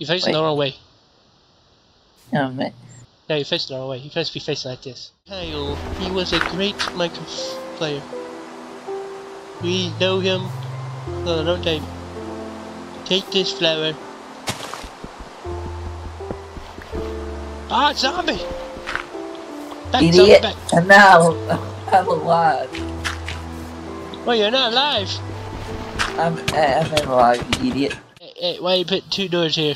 You face Wait. the wrong way. Oh, man. No, you face the wrong way. You supposed to be facing like this. Kyle, he was a great Minecraft player. We know him for a long time. Take this flower. Ah, zombie! Back, zombie, Idiot. back. And now I'm alive. Well, you're not alive. I'm, I'm alive, you idiot. Hey, why you put two doors here?